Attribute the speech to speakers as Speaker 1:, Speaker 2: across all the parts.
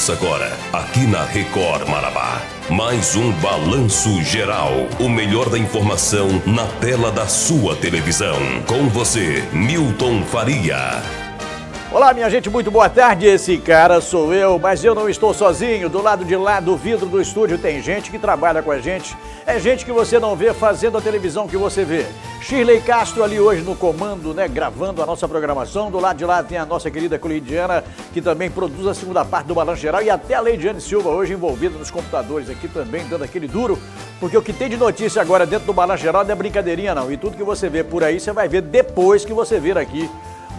Speaker 1: Começa agora, aqui na Record Marabá. Mais um Balanço Geral. O melhor da informação na tela da sua televisão. Com você, Milton Faria.
Speaker 2: Olá, minha gente, muito boa tarde. Esse cara sou eu, mas eu não estou sozinho. Do lado de lá do vidro do estúdio tem gente que trabalha com a gente. É gente que você não vê fazendo a televisão que você vê. Shirley Castro ali hoje no comando, né, gravando a nossa programação. Do lado de lá tem a nossa querida Colidiana, que também produz a segunda parte do Balanço Geral. E até a Leidiane Silva hoje envolvida nos computadores aqui também, dando aquele duro. Porque o que tem de notícia agora dentro do Balanço Geral não é brincadeira não. E tudo que você vê por aí, você vai ver depois que você vir aqui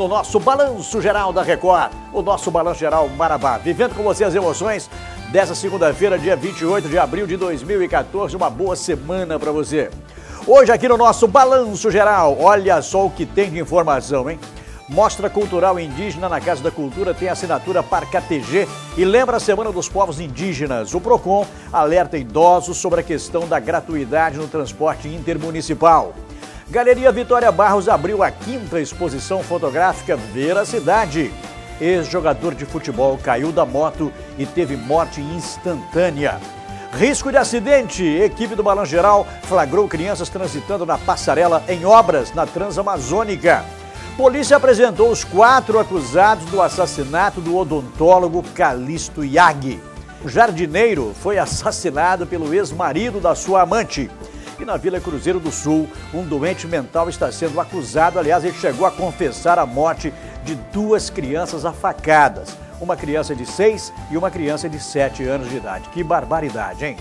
Speaker 2: no nosso Balanço Geral da Record, o nosso Balanço Geral Marabá. Vivendo com você as emoções dessa segunda-feira, dia 28 de abril de 2014. Uma boa semana para você. Hoje aqui no nosso Balanço Geral, olha só o que tem de informação, hein? Mostra Cultural Indígena na Casa da Cultura tem assinatura ParcaTG e lembra a Semana dos Povos Indígenas. O PROCON alerta idosos sobre a questão da gratuidade no transporte intermunicipal. Galeria Vitória Barros abriu a quinta exposição fotográfica Ver a Cidade. Ex-jogador de futebol caiu da moto e teve morte instantânea. Risco de acidente. Equipe do Balão Geral flagrou crianças transitando na passarela em obras na Transamazônica. Polícia apresentou os quatro acusados do assassinato do odontólogo Calixto Yag. O jardineiro foi assassinado pelo ex-marido da sua amante. E na Vila Cruzeiro do Sul, um doente mental está sendo acusado. Aliás, ele chegou a confessar a morte de duas crianças afacadas. Uma criança de 6 e uma criança de 7 anos de idade. Que barbaridade, hein?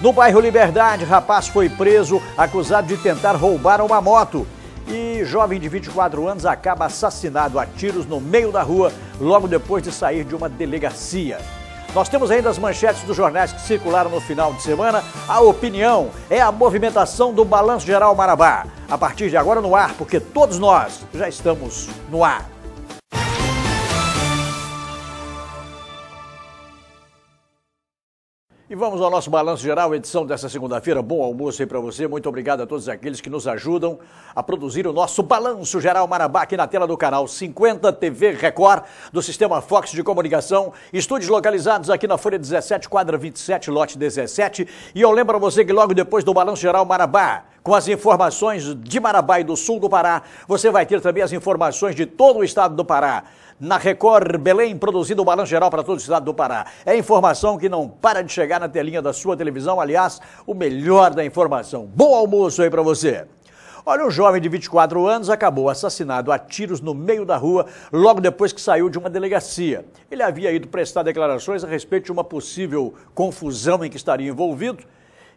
Speaker 2: No bairro Liberdade, rapaz foi preso acusado de tentar roubar uma moto. E jovem de 24 anos acaba assassinado a tiros no meio da rua logo depois de sair de uma delegacia. Nós temos ainda as manchetes dos jornais que circularam no final de semana. A opinião é a movimentação do Balanço Geral Marabá. A partir de agora no ar, porque todos nós já estamos no ar. E vamos ao nosso balanço geral, edição dessa segunda-feira. Bom almoço aí para você. Muito obrigado a todos aqueles que nos ajudam a produzir o nosso balanço geral Marabá aqui na tela do canal 50 TV Record do Sistema Fox de Comunicação. Estúdios localizados aqui na Folha 17, quadra 27, lote 17. E eu lembro a você que logo depois do balanço geral Marabá, com as informações de Marabá e do sul do Pará, você vai ter também as informações de todo o estado do Pará na Record Belém, produzindo o Balanço Geral para todo o estado do Pará. É informação que não para de chegar na telinha da sua televisão, aliás, o melhor da informação. Bom almoço aí para você. Olha, um jovem de 24 anos acabou assassinado a tiros no meio da rua logo depois que saiu de uma delegacia. Ele havia ido prestar declarações a respeito de uma possível confusão em que estaria envolvido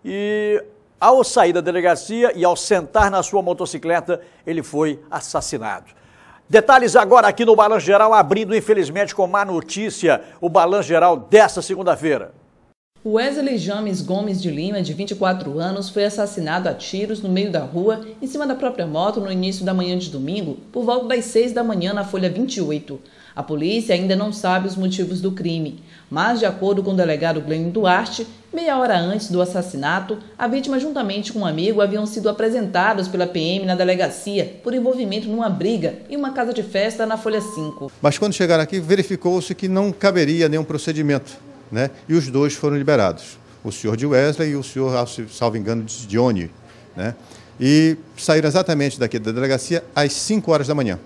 Speaker 2: e ao sair da delegacia e ao sentar na sua motocicleta, ele foi assassinado. Detalhes agora aqui no Balanço Geral, abrindo infelizmente com má notícia o Balanço Geral desta segunda-feira.
Speaker 3: Wesley James Gomes de Lima, de 24 anos, foi assassinado a tiros no meio da rua, em cima da própria moto, no início da manhã de domingo, por volta das 6 da manhã na Folha 28. A polícia ainda não sabe os motivos do crime, mas, de acordo com o delegado Glenn Duarte, meia hora antes do assassinato, a vítima, juntamente com um amigo, haviam sido apresentados pela PM na delegacia por envolvimento numa briga em uma casa de festa na Folha 5.
Speaker 4: Mas quando chegaram aqui, verificou-se que não caberia nenhum procedimento, né? E os dois foram liberados, o senhor de Wesley e o senhor, salvo engano, de Dione, né? E saíram exatamente daqui da delegacia às 5 horas da manhã.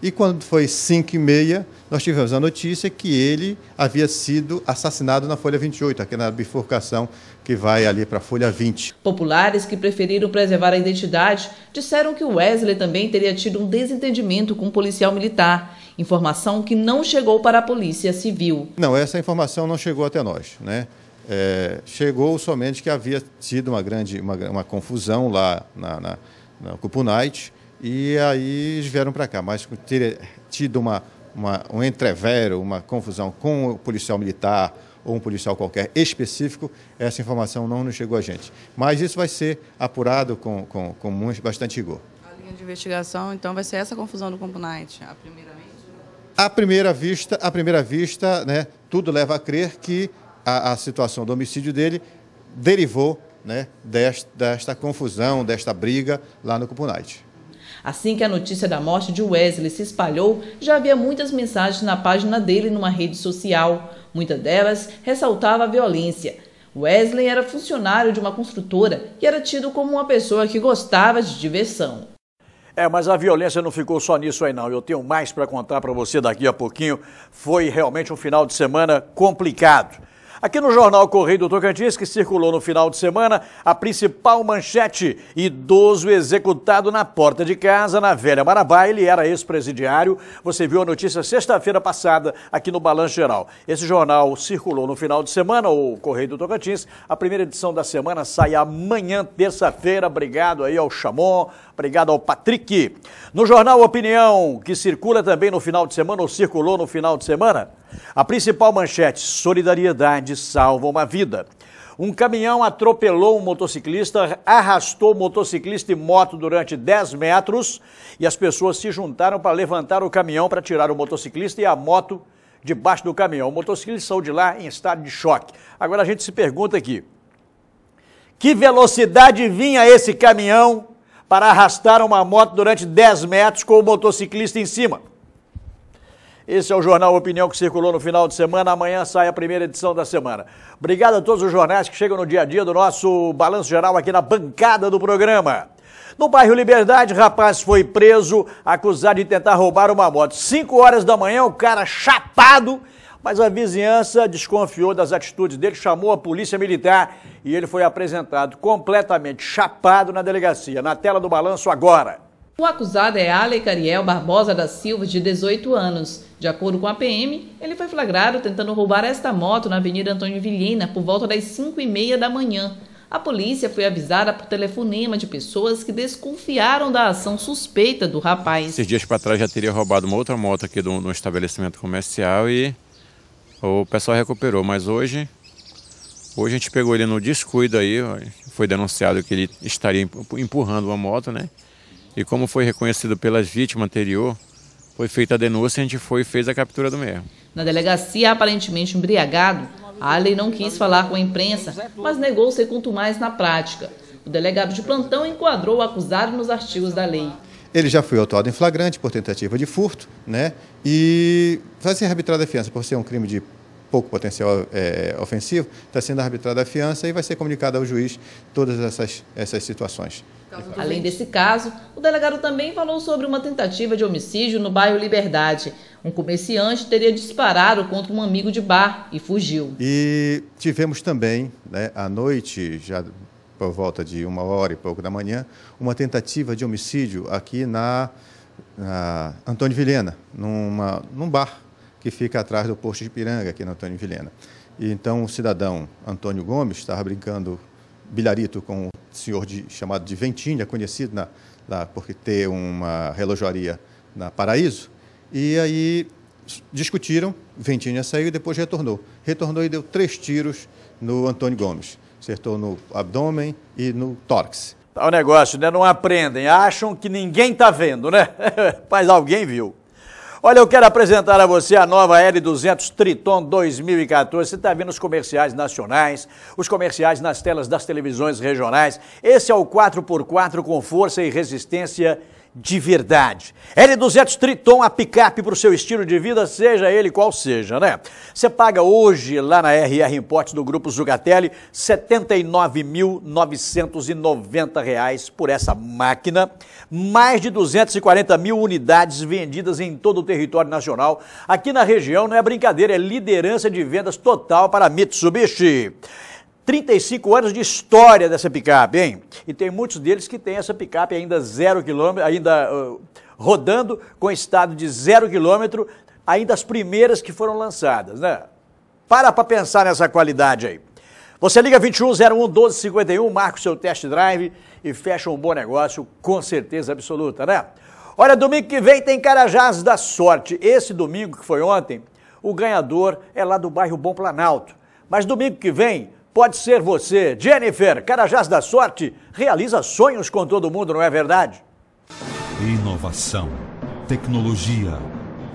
Speaker 4: E quando foi 5 e meia, nós tivemos a notícia que ele havia sido assassinado na Folha 28, aqui na bifurcação que vai ali para a Folha 20.
Speaker 3: Populares que preferiram preservar a identidade disseram que Wesley também teria tido um desentendimento com um policial militar, informação que não chegou para a Polícia Civil.
Speaker 4: Não, essa informação não chegou até nós, né? É, chegou somente que havia tido uma grande uma, uma confusão lá na, na, na Cupo Night, e aí eles vieram para cá, mas ter tido uma, uma, um entrevero, uma confusão com o policial militar ou um policial qualquer específico, essa informação não nos chegou a gente. Mas isso vai ser apurado com, com, com bastante rigor.
Speaker 5: A linha de investigação, então, vai ser essa confusão do Campo Night, a primeiramente?
Speaker 4: À primeira vista, à primeira vista né, tudo leva a crer que a, a situação do homicídio dele derivou né, desta, desta confusão, desta briga lá no Night.
Speaker 3: Assim que a notícia da morte de Wesley se espalhou, já havia muitas mensagens na página dele numa rede social. Muita delas ressaltava a violência. Wesley era funcionário de uma construtora e era tido como uma pessoa que gostava de diversão.
Speaker 2: É, mas a violência não ficou só nisso aí não. Eu tenho mais para contar para você daqui a pouquinho. Foi realmente um final de semana complicado. Aqui no jornal Correio do Tocantins, que circulou no final de semana, a principal manchete: idoso executado na porta de casa, na Velha Marabá. Ele era ex-presidiário. Você viu a notícia sexta-feira passada aqui no Balanço Geral. Esse jornal circulou no final de semana, o Correio do Tocantins. A primeira edição da semana sai amanhã, terça-feira. Obrigado aí ao Chamon, obrigado ao Patrick. No jornal Opinião, que circula também no final de semana, ou circulou no final de semana, a principal manchete: solidariedade salva uma vida. Um caminhão atropelou um motociclista, arrastou motociclista e moto durante 10 metros e as pessoas se juntaram para levantar o caminhão para tirar o motociclista e a moto debaixo do caminhão. O motociclista saiu de lá em estado de choque. Agora a gente se pergunta aqui: que velocidade vinha esse caminhão para arrastar uma moto durante 10 metros com o motociclista em cima? Esse é o Jornal Opinião que circulou no final de semana. Amanhã sai a primeira edição da semana. Obrigado a todos os jornais que chegam no dia a dia do nosso balanço geral aqui na bancada do programa. No bairro Liberdade, rapaz foi preso, acusado de tentar roubar uma moto. 5 horas da manhã, o cara chapado, mas a vizinhança desconfiou das atitudes dele, chamou a polícia militar e ele foi apresentado completamente chapado na delegacia. Na tela do balanço agora.
Speaker 3: O acusado é Ale Cariel Barbosa da Silva, de 18 anos. De acordo com a PM, ele foi flagrado tentando roubar esta moto na Avenida Antônio Vilhena por volta das 5 e meia da manhã. A polícia foi avisada por telefonema de pessoas que desconfiaram da ação suspeita do rapaz.
Speaker 6: Esses dias para trás já teria roubado uma outra moto aqui de um estabelecimento comercial e o pessoal recuperou, mas hoje hoje a gente pegou ele no descuido aí, foi denunciado que ele estaria empurrando uma moto, né? E como foi reconhecido pelas vítimas anterior, foi feita a denúncia e a gente foi e fez a captura do mesmo.
Speaker 3: Na delegacia, aparentemente embriagado, Ali não quis falar com a imprensa, mas negou ser quanto mais na prática. O delegado de plantão enquadrou o acusado nos artigos da lei.
Speaker 4: Ele já foi autuado em flagrante por tentativa de furto, né? E vai ser arbitrado a fiança por ser um crime de pouco potencial é, ofensivo, está sendo arbitrada a fiança e vai ser comunicado ao juiz todas essas, essas situações.
Speaker 3: Além desse caso, o delegado também falou sobre uma tentativa de homicídio no bairro Liberdade. Um comerciante teria disparado contra um amigo de bar e fugiu.
Speaker 4: E tivemos também, né, à noite, já por volta de uma hora e pouco da manhã, uma tentativa de homicídio aqui na, na Antônio Vilhena, numa, num bar que fica atrás do posto de Piranga, aqui na Antônio Vilhena. E então o cidadão Antônio Gomes estava brincando bilharito com o senhor de, chamado de Ventinha, conhecido na, lá porque ter uma relojoaria na Paraíso. E aí discutiram, Ventinha saiu e depois retornou. Retornou e deu três tiros no Antônio Gomes. Acertou no abdômen e no tórax.
Speaker 2: Tá o negócio, né? Não aprendem, acham que ninguém está vendo, né? Mas alguém viu. Olha, eu quero apresentar a você a nova L200 Triton 2014. Você está vendo os comerciais nacionais, os comerciais nas telas das televisões regionais. Esse é o 4x4 com força e resistência de verdade. L200 Triton, a picape para o seu estilo de vida, seja ele qual seja, né? Você paga hoje lá na RR Importes do Grupo Zugatelli R$ 79.990 por essa máquina. Mais de 240 mil unidades vendidas em todo o território nacional. Aqui na região não é brincadeira, é liderança de vendas total para Mitsubishi. 35 anos de história dessa picape, hein? E tem muitos deles que têm essa picape ainda zero quilômetro, ainda uh, rodando com estado de zero quilômetro, ainda as primeiras que foram lançadas, né? Para para pensar nessa qualidade aí. Você liga 2101 1251, marca o seu test drive e fecha um bom negócio com certeza absoluta, né? Olha, domingo que vem tem Carajás da Sorte. Esse domingo que foi ontem, o ganhador é lá do bairro Bom Planalto. Mas domingo que vem Pode ser você. Jennifer, Carajás da Sorte, realiza sonhos com todo mundo, não é verdade?
Speaker 7: Inovação, tecnologia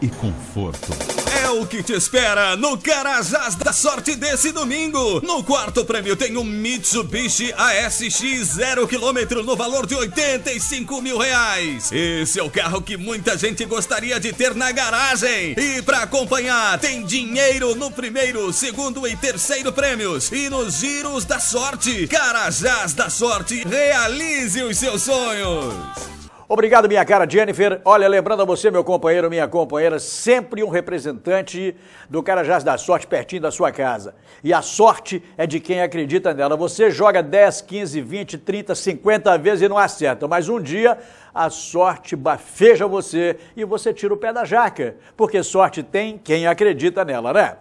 Speaker 7: e conforto. O que te espera no Carajás da Sorte desse domingo. No quarto prêmio tem um Mitsubishi ASX 0 km no valor de 85 mil reais. Esse é o carro que muita gente gostaria de ter na garagem. E para acompanhar, tem dinheiro no primeiro, segundo e terceiro prêmios. E nos giros da sorte. Carajás da Sorte, realize os seus sonhos.
Speaker 2: Obrigado, minha cara Jennifer. Olha, lembrando a você, meu companheiro, minha companheira, sempre um representante do Carajás da Sorte pertinho da sua casa. E a sorte é de quem acredita nela. Você joga 10, 15, 20, 30, 50 vezes e não acerta, mas um dia a sorte bafeja você e você tira o pé da jaca, porque sorte tem quem acredita nela, né?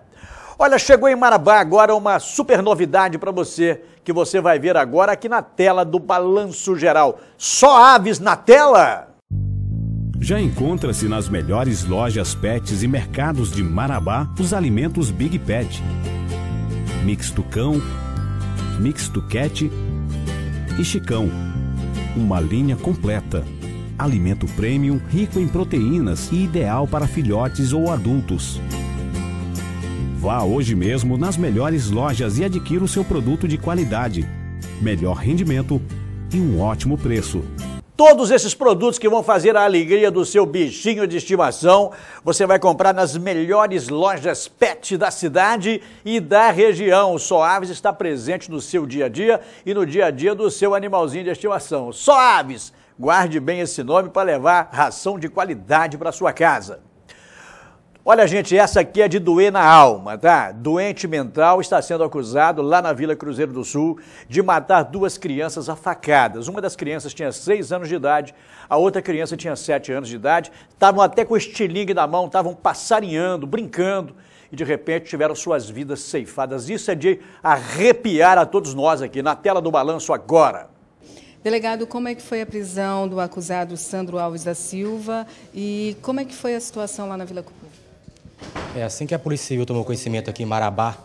Speaker 2: Olha, chegou em Marabá agora uma super novidade para você, que você vai ver agora aqui na tela do Balanço Geral. Só aves na tela?
Speaker 8: Já encontra-se nas melhores lojas pets e mercados de Marabá os alimentos Big Pet. Mix Tucão, Mix Tuquete e Chicão. Uma linha completa. Alimento premium rico em proteínas e ideal para filhotes ou adultos. Vá hoje mesmo nas melhores lojas e adquira o seu produto de qualidade, melhor rendimento e um ótimo preço.
Speaker 2: Todos esses produtos que vão fazer a alegria do seu bichinho de estimação, você vai comprar nas melhores lojas pet da cidade e da região. O Só Aves está presente no seu dia a dia e no dia a dia do seu animalzinho de estimação. Só Aves, guarde bem esse nome para levar ração de qualidade para sua casa. Olha, gente, essa aqui é de doer na alma, tá? Doente mental está sendo acusado lá na Vila Cruzeiro do Sul de matar duas crianças afacadas. Uma das crianças tinha seis anos de idade, a outra criança tinha sete anos de idade. Estavam até com estilingue na mão, estavam passarinhando, brincando e de repente tiveram suas vidas ceifadas. Isso é de arrepiar a todos nós aqui, na tela do balanço agora.
Speaker 9: Delegado, como é que foi a prisão do acusado Sandro Alves da Silva e como é que foi a situação lá na Vila Cupu?
Speaker 10: É assim que a Polícia Civil tomou conhecimento aqui em Marabá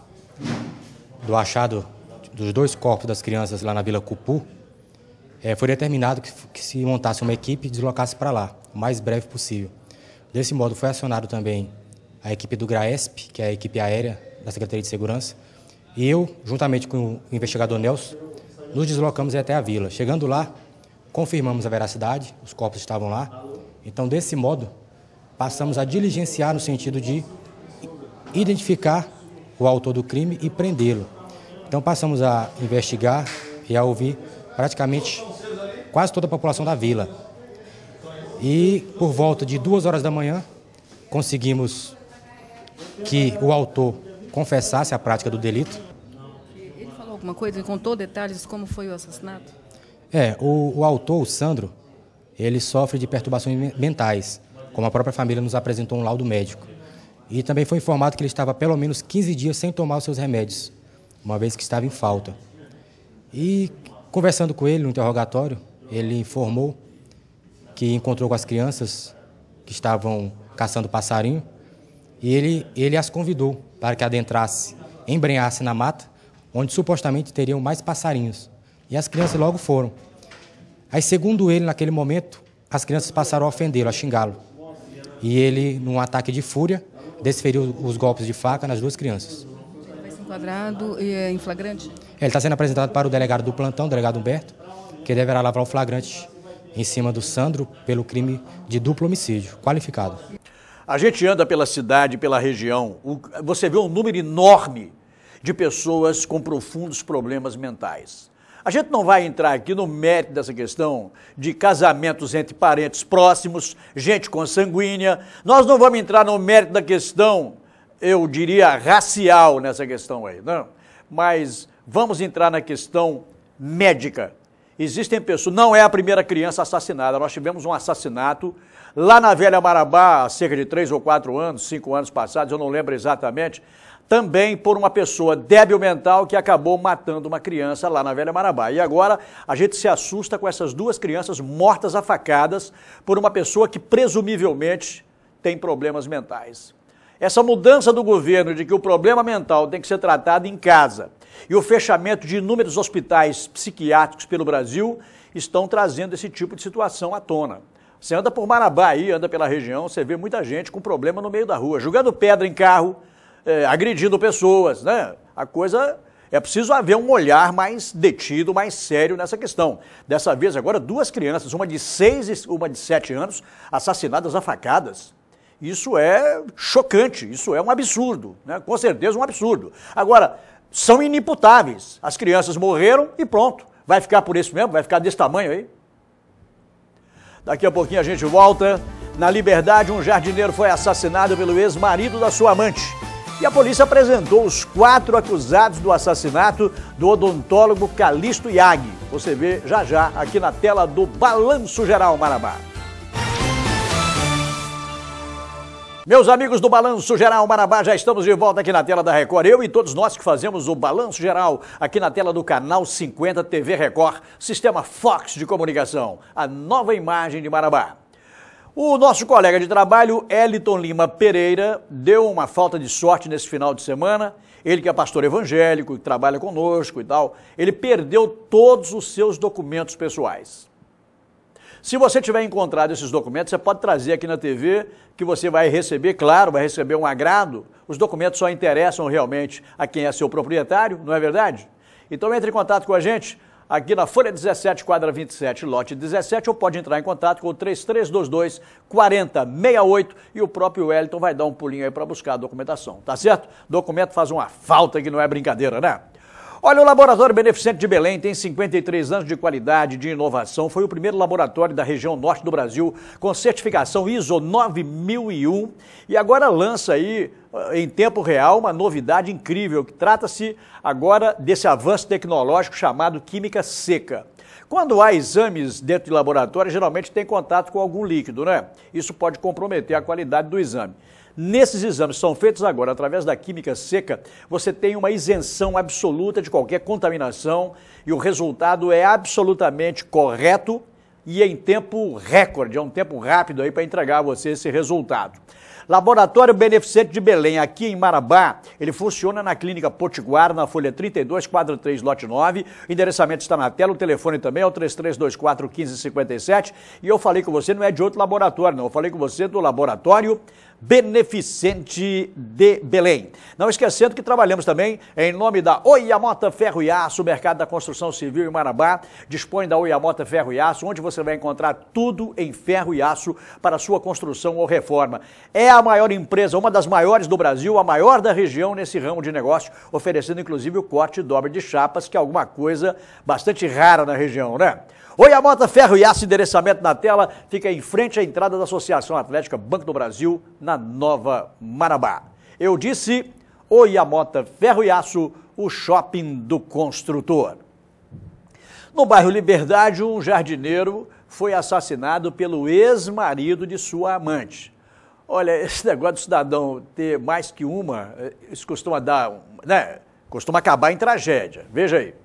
Speaker 10: do achado dos dois corpos das crianças lá na Vila Cupu, é, foi determinado que, que, se montasse uma equipe e deslocasse para lá, o mais breve possível. Desse modo, foi acionado também a equipe do GRAESP, que é a equipe aérea da Secretaria de Segurança, e eu, juntamente com o investigador Nelson, nos deslocamos até a vila. Chegando lá, confirmamos a veracidade, os corpos estavam lá. Então, desse modo, passamos a diligenciar no sentido de identificar o autor do crime e prendê-lo. Então passamos a investigar e a ouvir praticamente quase toda a população da vila. E por volta de duas horas da manhã conseguimos que o autor confessasse a prática do delito.
Speaker 9: Ele falou alguma coisa? Ele contou detalhes como foi o assassinato?
Speaker 10: É, o, o autor, o Sandro, ele sofre de perturbações mentais como a própria família nos apresentou um laudo médico. E também foi informado que ele estava pelo menos 15 dias sem tomar os seus remédios, uma vez que estava em falta. E conversando com ele no interrogatório, ele informou que encontrou com as crianças que estavam caçando passarinho e ele, ele as convidou para que adentrasse, embrenhasse na mata, onde supostamente teriam mais passarinhos. E as crianças logo foram. Aí, segundo ele, naquele momento, as crianças passaram a ofendê-lo, a xingá-lo. E ele, num ataque de fúria, desferiu os golpes de faca nas duas crianças.
Speaker 9: Ele vai ser enquadrado e é em flagrante?
Speaker 10: Ele está sendo apresentado para o delegado do plantão, o delegado Humberto, que deverá lavar o flagrante em cima do Sandro pelo crime de duplo homicídio, qualificado.
Speaker 2: A gente anda pela cidade, pela região, você vê um número enorme de pessoas com profundos problemas mentais. A gente não vai entrar aqui no mérito dessa questão de casamentos entre parentes próximos, gente consanguínea. Nós não vamos entrar no mérito da questão, eu diria, racial nessa questão aí, não. Mas vamos entrar na questão médica. Existem pessoas, não é a primeira criança assassinada, nós tivemos um assassinato lá na Velha Marabá, há cerca de três ou quatro anos, cinco anos passados, eu não lembro exatamente, também por uma pessoa débil mental que acabou matando uma criança lá na Velha Marabá. E agora a gente se assusta com essas duas crianças mortas a facadas por uma pessoa que presumivelmente tem problemas mentais. Essa mudança do governo de que o problema mental tem que ser tratado em casa e o fechamento de inúmeros hospitais psiquiátricos pelo Brasil estão trazendo esse tipo de situação à tona. Você anda por Marabá aí, anda pela região, você vê muita gente com problema no meio da rua, jogando pedra em carro, é, agredindo pessoas, né? A coisa é preciso haver um olhar mais detido, mais sério nessa questão. Dessa vez agora, duas crianças, uma de seis e uma de sete anos, assassinadas a facadas. Isso é chocante, isso é um absurdo, né? com certeza um absurdo. Agora, são inimputáveis. As crianças morreram e pronto. Vai ficar por isso mesmo? Vai ficar desse tamanho aí? Daqui a pouquinho a gente volta. Na Liberdade, um jardineiro foi assassinado pelo ex-marido da sua amante. E a polícia apresentou os quatro acusados do assassinato do odontólogo Calixto Iag. Você vê já já aqui na tela do Balanço Geral Marabá. Meus amigos do Balanço Geral Marabá, já estamos de volta aqui na tela da Record. Eu e todos nós que fazemos o Balanço Geral aqui na tela do canal 50 TV Record, sistema Fox de comunicação, a nova imagem de Marabá. O nosso colega de trabalho, Eliton Lima Pereira, deu uma falta de sorte nesse final de semana. Ele que é pastor evangélico, que trabalha conosco e tal, ele perdeu todos os seus documentos pessoais. Se você tiver encontrado esses documentos, você pode trazer aqui na TV, que você vai receber, claro, vai receber um agrado. Os documentos só interessam realmente a quem é seu proprietário, não é verdade? Então entre em contato com a gente aqui na Folha 17, quadra 27, lote 17, ou pode entrar em contato com o 3322 4068 e o próprio Wellington vai dar um pulinho aí para buscar a documentação, tá certo? Documento faz uma falta que não é brincadeira, né? Olha, o Laboratório Beneficente de Belém tem 53 anos de qualidade de inovação. Foi o primeiro laboratório da região norte do Brasil com certificação ISO 9001 e agora lança aí eh, em tempo real uma novidade incrível que trata-se agora desse avanço tecnológico chamado química seca. Quando há exames dentro de laboratório, geralmente tem contato com algum líquido, né? Isso pode comprometer a qualidade do exame. Nesses exames são feitos agora através da química seca, você tem uma isenção absoluta de qualquer contaminação e o resultado é absolutamente correto e em tempo recorde, é um tempo rápido aí para entregar a você esse resultado. Laboratório Beneficente de Belém, aqui em Marabá, ele funciona na Clínica Potiguar, na Folha 32, quadro 3, lote 9. O endereçamento está na tela, o telefone também é o 3324 1557. E eu falei com você, não é de outro laboratório, não. Eu falei com você do Laboratório Beneficente de Belém. Não esquecendo que trabalhamos também em nome da Oiamota Ferro e Aço, mercado da construção civil em Marabá. Dispõe da Oiamota Ferro e Aço, onde você vai encontrar tudo em ferro e aço para sua construção ou reforma. É a maior empresa, uma das maiores do Brasil, a maior da região nesse ramo de negócio, oferecendo inclusive o corte e dobra de chapas, que é alguma coisa bastante rara na região, né? Oi, a Mota Ferro e Aço, endereçamento na tela, fica em frente à entrada da Associação Atlética Banco do Brasil, na Nova Marabá. Eu disse, Oi, a Mota Ferro e Aço, o shopping do construtor. No bairro Liberdade, um jardineiro foi assassinado pelo ex-marido de sua amante. Olha, esse negócio do cidadão ter mais que uma, isso costuma dar, né? Costuma acabar em tragédia. Veja aí.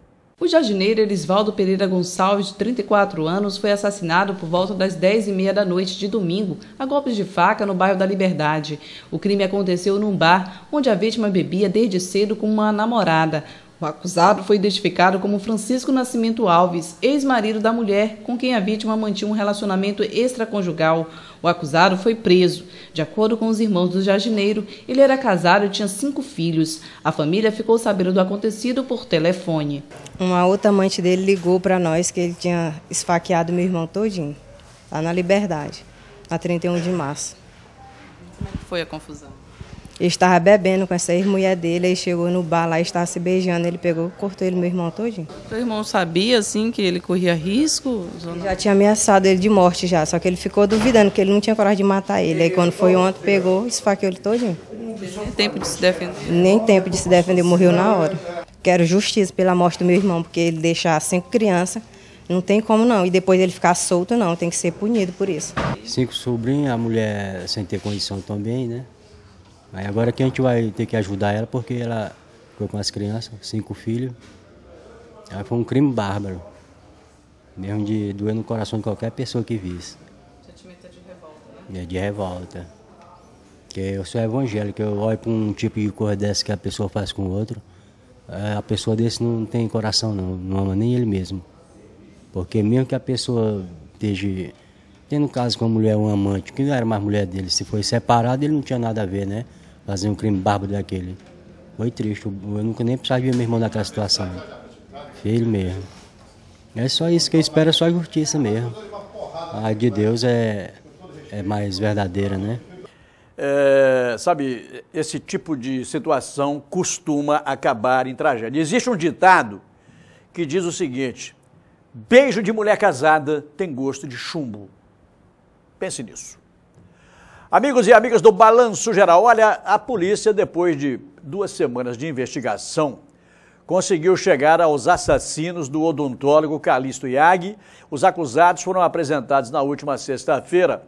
Speaker 3: O jardineiro Elisvaldo Pereira Gonçalves, de 34 anos, foi assassinado por volta das 10h30 da noite de domingo, a golpes de faca, no bairro da Liberdade. O crime aconteceu num bar, onde a vítima bebia desde cedo com uma namorada. O acusado foi identificado como Francisco Nascimento Alves, ex-marido da mulher com quem a vítima mantinha um relacionamento extraconjugal. O acusado foi preso. De acordo com os irmãos do jardineiro, ele era casado e tinha cinco filhos. A família ficou sabendo do acontecido por telefone.
Speaker 11: Uma outra amante dele ligou para nós que ele tinha esfaqueado meu irmão todinho, lá na Liberdade, na 31 de março.
Speaker 5: Como é que foi a confusão?
Speaker 11: Ele estava bebendo com essa ex-mulher dele, aí chegou no bar lá, estava se beijando, ele pegou, cortou ele, meu irmão todinho.
Speaker 5: Seu irmão sabia, assim, que ele corria risco?
Speaker 11: Ele já tinha ameaçado ele de morte já, só que ele ficou duvidando, que ele não tinha coragem de matar ele. Aí quando foi ontem, pegou, esfaqueou ele todinho.
Speaker 5: Nem tempo de se defender?
Speaker 11: Nem tempo de se defender, morreu na hora. Quero justiça pela morte do meu irmão, porque ele deixar cinco crianças, não tem como não. E depois ele ficar solto, não, tem que ser punido por isso.
Speaker 12: Cinco sobrinhos, a mulher sem ter condição também, né? Aí agora que a gente vai ter que ajudar ela porque ela ficou com as crianças, cinco filhos. Aí foi um crime bárbaro. Mesmo de doer no coração de qualquer pessoa que visse.
Speaker 5: Sentimento de revolta, né?
Speaker 12: É de revolta. Porque eu sou evangélico, eu olho para um tipo de coisa dessa que a pessoa faz com o outro. A pessoa desse não tem coração não, não ama nem ele mesmo. Porque mesmo que a pessoa esteja tendo caso com a mulher, um amante, que não era mais mulher dele, se foi separado, ele não tinha nada a ver, né? Fazer um crime bárbaro daquele. Foi triste, eu nunca nem precisava ver meu irmão naquela situação. Filho mesmo. É só isso que eu espero, é só a justiça mesmo. A de Deus é, é mais verdadeira, né?
Speaker 2: É, sabe, esse tipo de situação costuma acabar em tragédia. Existe um ditado que diz o seguinte: beijo de mulher casada tem gosto de chumbo. Pense nisso. Amigos e amigas do Balanço Geral, olha, a polícia, depois de duas semanas de investigação, conseguiu chegar aos assassinos do odontólogo Calixto Iag. Os acusados foram apresentados na última sexta-feira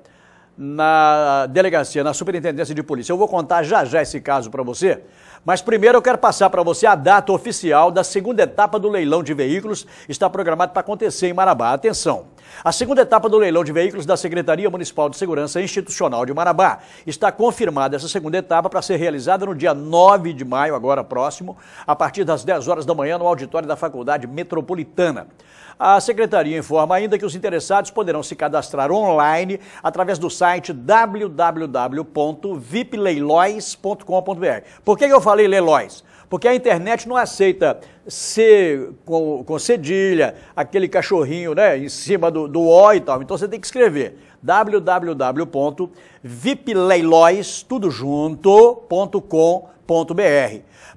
Speaker 2: na delegacia, na superintendência de polícia. Eu vou contar já já esse caso para você, mas primeiro eu quero passar para você a data oficial da segunda etapa do leilão de veículos. Está programado para acontecer em Marabá. Atenção! A segunda etapa do leilão de veículos da Secretaria Municipal de Segurança Institucional de Marabá está confirmada essa segunda etapa para ser realizada no dia 9 de maio, agora próximo, a partir das 10 horas da manhã, no auditório da Faculdade Metropolitana. A secretaria informa ainda que os interessados poderão se cadastrar online através do site www.vipleilois.com.br. Por que eu falei leilões? Porque a internet não aceita C com, com cedilha, aquele cachorrinho né, em cima do, do O e tal. Então você tem que escrever www.vipleilois, tudo.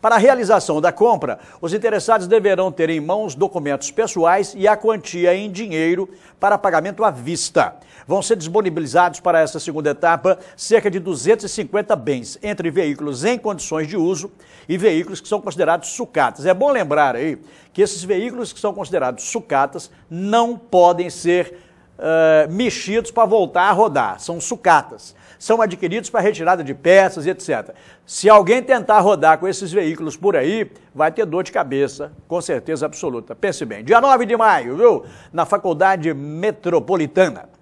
Speaker 2: Para a realização da compra, os interessados deverão ter em mãos documentos pessoais e a quantia em dinheiro para pagamento à vista. Vão ser disponibilizados para essa segunda etapa cerca de 250 bens, entre veículos em condições de uso e veículos que são considerados sucatas. É bom lembrar aí que esses veículos que são considerados sucatas não podem ser uh, mexidos para voltar a rodar, são sucatas são adquiridos para retirada de peças e etc. Se alguém tentar rodar com esses veículos por aí, vai ter dor de cabeça, com certeza absoluta. Pense bem. Dia 9 de maio, viu? Na Faculdade Metropolitana.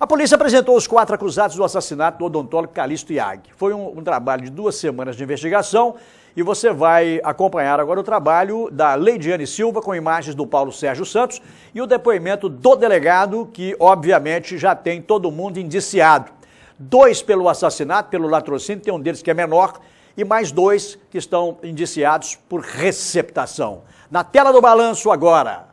Speaker 2: A polícia apresentou os quatro acusados do assassinato do odontólogo Calixto Iag. Foi um, um, trabalho de duas semanas de investigação e você vai acompanhar agora o trabalho da Leidiane Silva com imagens do Paulo Sérgio Santos e o depoimento do delegado que, obviamente, já tem todo mundo indiciado dois pelo assassinato, pelo latrocínio, tem um deles que é menor, e mais dois que estão indiciados por receptação. Na tela do balanço agora.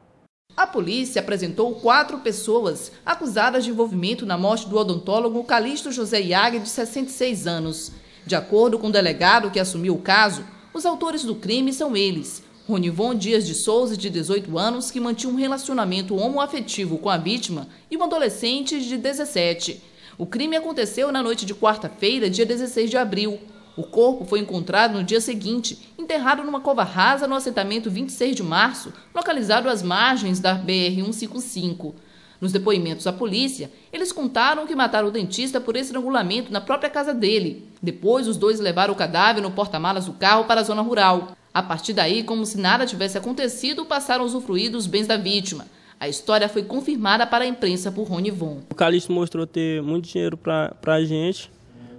Speaker 3: A polícia apresentou quatro pessoas acusadas de envolvimento na morte do odontólogo Calixto José Iag, de 66 anos. De acordo com o delegado que assumiu o caso, os autores do crime são eles: Ronivon Dias de Souza, de 18 anos, que mantinha um relacionamento homoafetivo com a vítima, e um adolescente de 17 o crime aconteceu na noite de quarta-feira, dia 16 de abril. O corpo foi encontrado no dia seguinte, enterrado numa cova rasa no assentamento 26 de março, localizado às margens da BR-155. Nos depoimentos à polícia, eles contaram que mataram o dentista por estrangulamento na própria casa dele. Depois, os dois levaram o cadáver no porta-malas do carro para a zona rural. A partir daí, como se nada tivesse acontecido, passaram a usufruir dos bens da vítima. A história foi confirmada para a imprensa por Rony Von.
Speaker 13: O Calixto mostrou ter muito dinheiro para a gente.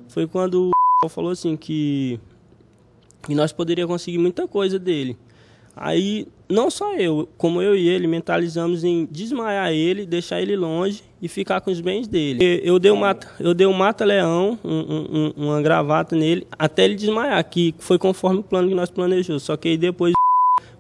Speaker 13: Foi quando falou assim que, que nós poderíamos conseguir muita coisa dele. Aí, não só eu, como eu e ele, mentalizamos em desmaiar ele, deixar ele longe e ficar com os bens dele. Eu dei um mata, eu dei um mata-leão, um, um, uma gravata nele, até ele desmaiar, que foi conforme o plano que nós planejamos. Só que aí depois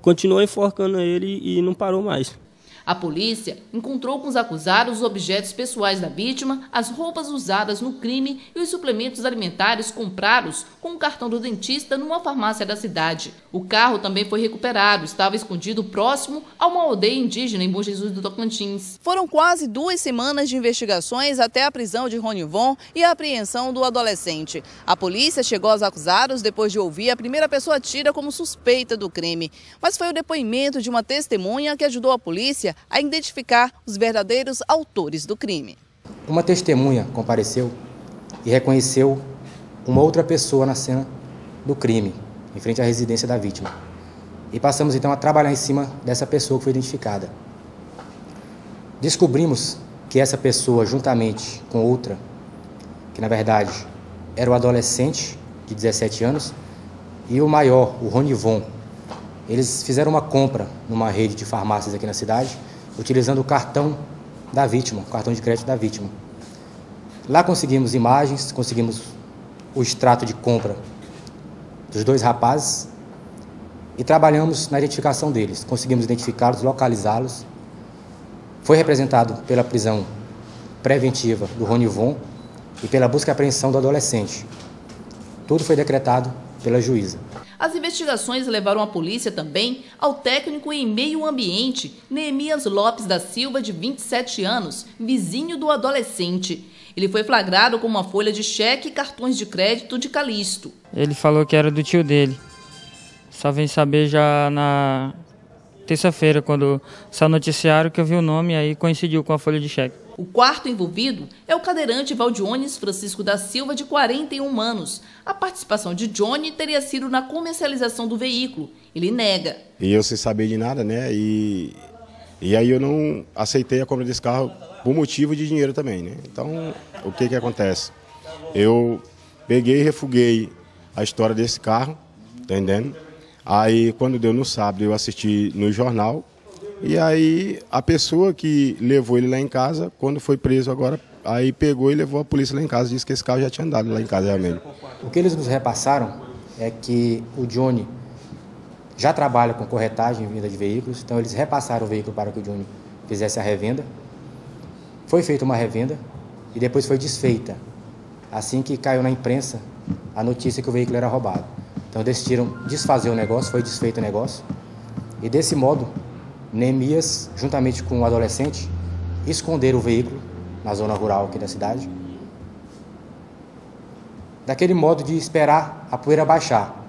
Speaker 13: continuou enforcando ele e não parou mais.
Speaker 3: A polícia encontrou com os acusados os objetos pessoais da vítima, as roupas usadas no crime e os suplementos alimentares comprados com o cartão do dentista numa farmácia da cidade. O carro também foi recuperado, estava escondido próximo a uma aldeia indígena em Bom Jesus do Tocantins. Foram quase duas semanas de investigações até a prisão de Rony Von e a apreensão do adolescente. A polícia chegou aos acusados depois de ouvir a primeira pessoa tira como suspeita do crime. Mas foi o depoimento de uma testemunha que ajudou a polícia a identificar os verdadeiros autores do crime.
Speaker 10: Uma testemunha compareceu e reconheceu uma outra pessoa na cena do crime, em frente à residência da vítima. E passamos então a trabalhar em cima dessa pessoa que foi identificada. Descobrimos que essa pessoa, juntamente com outra, que na verdade era o adolescente de 17 anos, e o maior, o Ronivon, eles fizeram uma compra numa rede de farmácias aqui na cidade utilizando o cartão da vítima, o cartão de crédito da vítima. Lá conseguimos imagens, conseguimos o extrato de compra dos dois rapazes e trabalhamos na identificação deles. Conseguimos identificá-los, localizá-los. Foi representado pela prisão preventiva do Ronivon e pela busca e apreensão do adolescente. Tudo foi decretado pela juíza.
Speaker 3: As investigações levaram a polícia também ao técnico em meio ambiente, Neemias Lopes da Silva, de 27 anos, vizinho do adolescente. Ele foi flagrado com uma folha de cheque e cartões de crédito de Calixto.
Speaker 14: Ele falou que era do tio dele. Só vem saber já na terça-feira, quando saiu noticiário, que eu vi o nome aí coincidiu com a folha de cheque.
Speaker 3: O quarto envolvido é o cadeirante Valdiones Francisco da Silva, de 41 anos. A participação de Johnny teria sido na comercialização do veículo. Ele nega.
Speaker 15: E eu sem saber de nada, né? E, e aí eu não aceitei a compra desse carro por motivo de dinheiro também, né? Então, o que que acontece? Eu peguei e refuguei a história desse carro, entendendo? Aí, quando deu no sábado, eu assisti no jornal e aí a pessoa que levou ele lá em casa, quando foi preso agora, aí pegou e levou a polícia lá em casa, disse que esse carro já tinha andado lá em casa realmente.
Speaker 10: O que eles nos repassaram é que o Johnny já trabalha com corretagem e venda de veículos, então eles repassaram o veículo para que o Johnny fizesse a revenda. Foi feita uma revenda e depois foi desfeita. Assim que caiu na imprensa a notícia que o veículo era roubado. Então decidiram desfazer o negócio, foi desfeito o negócio. E desse modo Neemias, juntamente com o um adolescente, esconderam o veículo na zona rural aqui da cidade. Daquele modo de esperar a poeira baixar.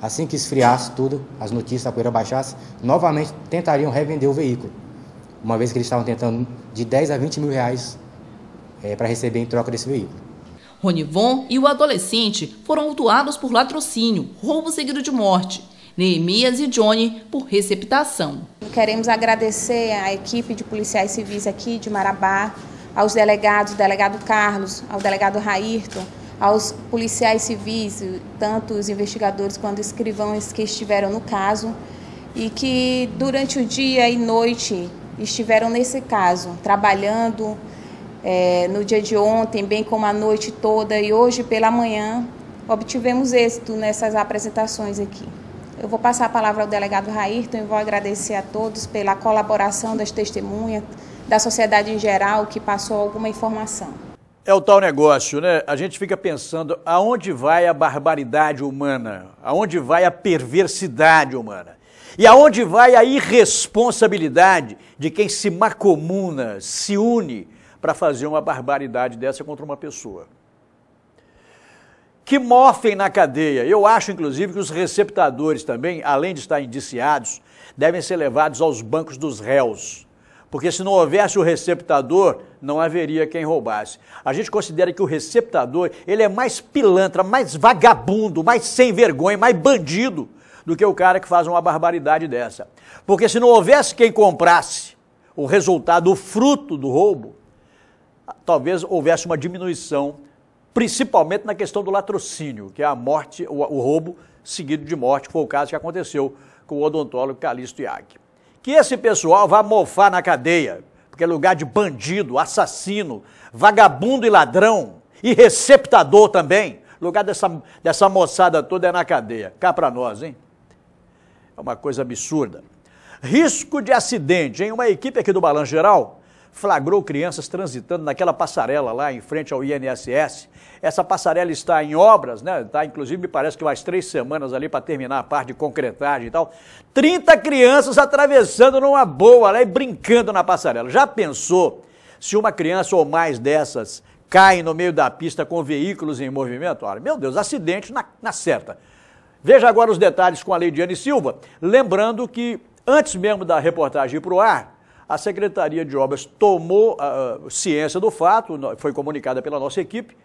Speaker 10: Assim que esfriasse tudo, as notícias da poeira baixasse, novamente tentariam revender o veículo. Uma vez que eles estavam tentando de 10 a 20 mil reais é, para receber em troca desse veículo.
Speaker 3: Ronivon e o adolescente foram autuados por latrocínio, roubo seguido de morte. Neemias e Johnny por receptação.
Speaker 16: Queremos agradecer à equipe de policiais civis aqui de Marabá, aos delegados, delegado Carlos, ao delegado Raírton, aos policiais civis, tanto os investigadores quanto os escrivãos que estiveram no caso e que durante o dia e noite estiveram nesse caso, trabalhando é, no dia de ontem, bem como a noite toda e hoje pela manhã, obtivemos êxito nessas apresentações aqui. Eu vou passar a palavra ao delegado Raírton e vou agradecer a todos pela colaboração das testemunhas, da sociedade em geral que passou alguma informação.
Speaker 2: É o tal negócio, né? A gente fica pensando aonde vai a barbaridade humana, aonde vai a perversidade humana e aonde vai a irresponsabilidade de quem se macomuna, se une para fazer uma barbaridade dessa contra uma pessoa que mofem na cadeia. Eu acho, inclusive, que os receptadores também, além de estar indiciados, devem ser levados aos bancos dos réus. Porque se não houvesse o receptador, não haveria quem roubasse. A gente considera que o receptador, ele é mais pilantra, mais vagabundo, mais sem vergonha, mais bandido do que o cara que faz uma barbaridade dessa. Porque se não houvesse quem comprasse o resultado, o fruto do roubo, talvez houvesse uma diminuição principalmente na questão do latrocínio, que é a morte, o, o roubo seguido de morte, que foi o caso que aconteceu com o odontólogo Calixto Iag. Que esse pessoal vá mofar na cadeia, porque é lugar de bandido, assassino, vagabundo e ladrão, e receptador também. Lugar dessa, dessa moçada toda é na cadeia. Cá para nós, hein? É uma coisa absurda. Risco de acidente, hein? Uma equipe aqui do Balanço Geral flagrou crianças transitando naquela passarela lá em frente ao INSS. Essa passarela está em obras, né? Tá, inclusive, me parece que mais três semanas ali para terminar a parte de concretagem e tal. 30 crianças atravessando numa boa lá e brincando na passarela. Já pensou se uma criança ou mais dessas caem no meio da pista com veículos em movimento? Olha, meu Deus, acidente na, na certa. Veja agora os detalhes com a Leidiane Silva. Lembrando que antes mesmo da reportagem ir para o ar, a Secretaria de Obras tomou uh, ciência do fato, foi comunicada pela nossa equipe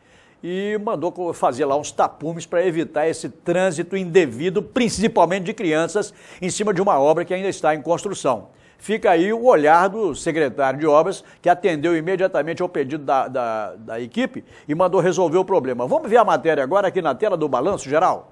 Speaker 2: e mandou fazer lá uns tapumes para evitar esse trânsito indevido, principalmente de crianças, em cima de uma obra que ainda está em construção. Fica aí o olhar do secretário de obras, que atendeu imediatamente ao pedido da, da, da equipe e mandou resolver o problema. Vamos ver a matéria agora aqui na tela do Balanço Geral?